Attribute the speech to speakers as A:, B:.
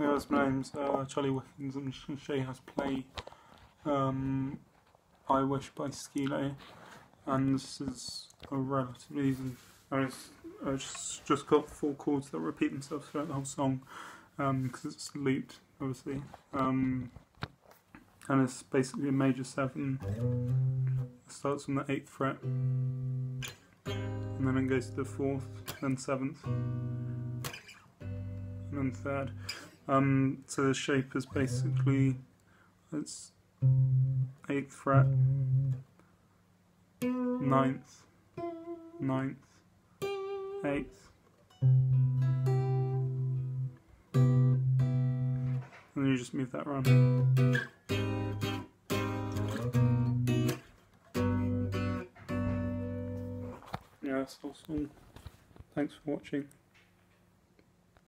A: Hey guys, my name's uh, Charlie Wickens. I'm just going to show you how to play um, I Wish by Skee-Lo. And this is a relatively easy. I just, just, just got four chords that repeat themselves throughout the whole song because um, it's looped, obviously. Um, and it's basically a major seven. It starts on the eighth fret, and then it goes to the fourth, then seventh, and then third. Um, so the shape is basically it's eighth fret, ninth, ninth, eighth, and you just move that around. Yeah, that's awesome. Thanks for watching.